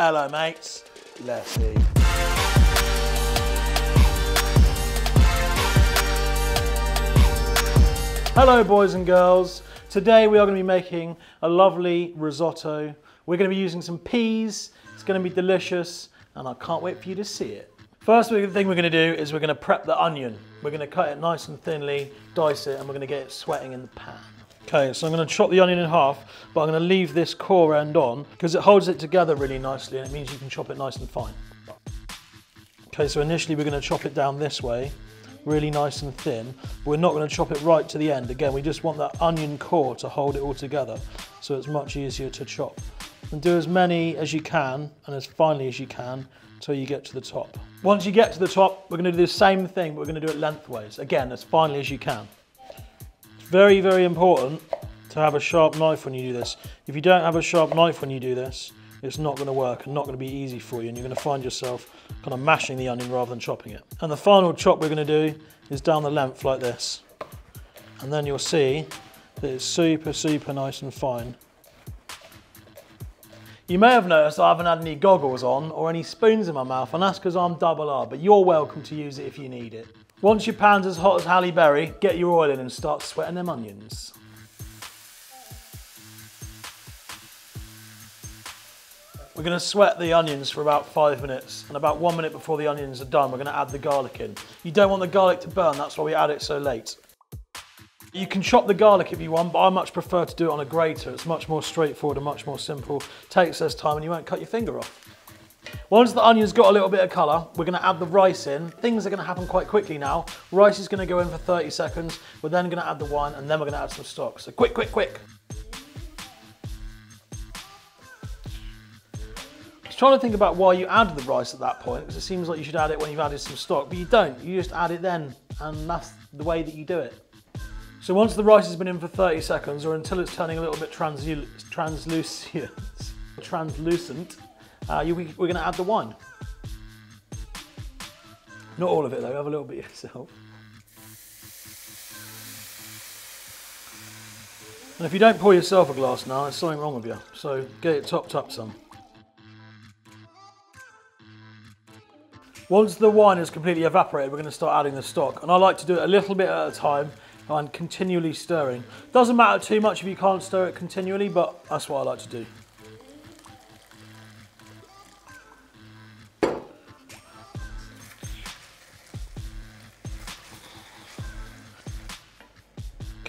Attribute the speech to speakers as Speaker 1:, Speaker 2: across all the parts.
Speaker 1: Hello, mates. Let's eat. Hello, boys and girls. Today we are going to be making a lovely risotto. We're going to be using some peas. It's going to be delicious, and I can't wait for you to see it. First thing we're going to do is we're going to prep the onion. We're going to cut it nice and thinly, dice it, and we're going to get it sweating in the pan. Okay, so I'm going to chop the onion in half, but I'm going to leave this core end on because it holds it together really nicely and it means you can chop it nice and fine. Okay, so initially we're going to chop it down this way, really nice and thin. But we're not going to chop it right to the end. Again, we just want that onion core to hold it all together so it's much easier to chop. And do as many as you can and as finely as you can until you get to the top. Once you get to the top, we're going to do the same thing, but we're going to do it lengthways. Again, as finely as you can. Very, very important to have a sharp knife when you do this. If you don't have a sharp knife when you do this, it's not going to work and not going to be easy for you and you're going to find yourself kind of mashing the onion rather than chopping it. And the final chop we're going to do is down the length like this. And then you'll see that it's super, super nice and fine. You may have noticed I haven't had any goggles on or any spoons in my mouth and that's because I'm double R, but you're welcome to use it if you need it. Once your pan's as hot as Halle Berry, get your oil in and start sweating them onions. We're going to sweat the onions for about five minutes and about one minute before the onions are done we're going to add the garlic in. You don't want the garlic to burn, that's why we add it so late. You can chop the garlic if you want, but I much prefer to do it on a grater. It's much more straightforward and much more simple. Takes less time and you won't cut your finger off. Once the onion's got a little bit of colour, we're going to add the rice in. Things are going to happen quite quickly now. Rice is going to go in for 30 seconds. We're then going to add the wine and then we're going to add some stock. So quick, quick, quick. Trying to think about why you add the rice at that point because it seems like you should add it when you've added some stock, but you don't. You just add it then and that's the way that you do it. So once the rice has been in for 30 seconds or until it's turning a little bit translucent, translucent uh, you, we're going to add the wine. Not all of it though, have a little bit yourself. And if you don't pour yourself a glass now, there's something wrong with you. So get it topped up some. Once the wine is completely evaporated, we're going to start adding the stock. And I like to do it a little bit at a time and continually stirring. Doesn't matter too much if you can't stir it continually, but that's what I like to do.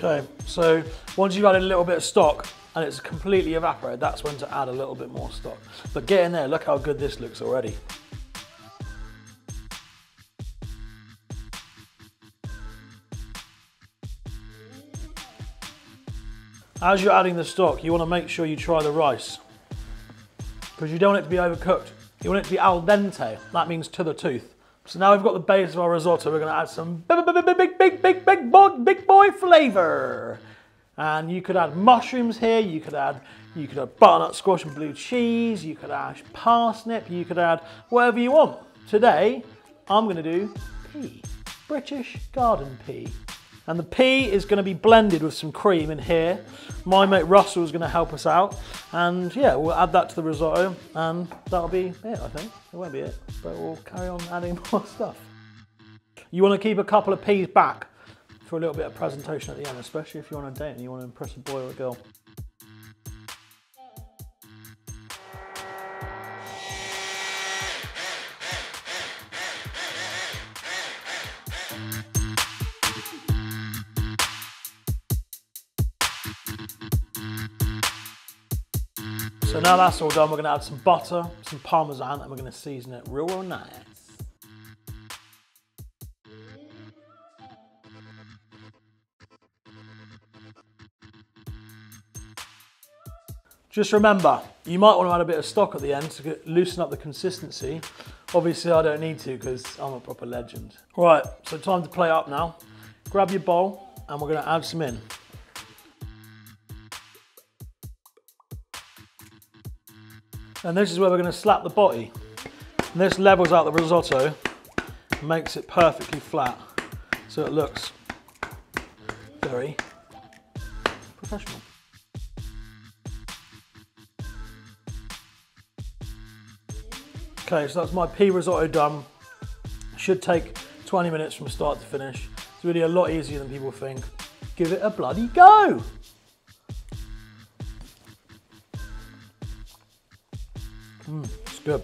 Speaker 1: Okay, so once you've added a little bit of stock and it's completely evaporated, that's when to add a little bit more stock. But get in there, look how good this looks already. As you're adding the stock, you want to make sure you try the rice because you don't want it to be overcooked. You want it to be al dente, that means to the tooth. So now we've got the base of our risotto, we're gonna add some big, big, big, boy, big boy flavor. And you could add mushrooms here, you could add you could add butternut squash and blue cheese, you could add parsnip, you could add whatever you want. Today, I'm gonna do pea, British garden pea. And the pea is gonna be blended with some cream in here. My mate Russell is gonna help us out. And yeah, we'll add that to the risotto and that'll be it, I think. It won't be it, but we'll carry on adding more stuff. You wanna keep a couple of peas back for a little bit of presentation at the end, especially if you're on a date and you wanna impress a boy or a girl. So now that's all done, we're gonna add some butter, some Parmesan, and we're gonna season it real, real nice. Just remember, you might want to add a bit of stock at the end to loosen up the consistency. Obviously I don't need to because I'm a proper legend. All right, so time to play up now. Grab your bowl and we're gonna add some in. And this is where we're going to slap the body. And this levels out the risotto, makes it perfectly flat, so it looks very professional. Okay, so that's my pea risotto done. Should take 20 minutes from start to finish. It's really a lot easier than people think. Give it a bloody go. Mmm, it's good.